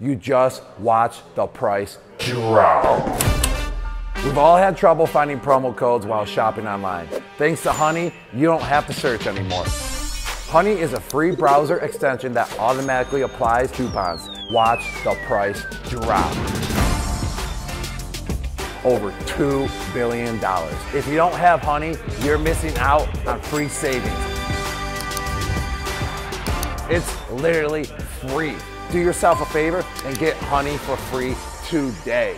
You just watch the price drop. We've all had trouble finding promo codes while shopping online. Thanks to Honey, you don't have to search anymore. Honey is a free browser extension that automatically applies coupons. Watch the price drop. Over $2 billion. If you don't have Honey, you're missing out on free savings. It's literally free. Do yourself a favor and get Honey for free today.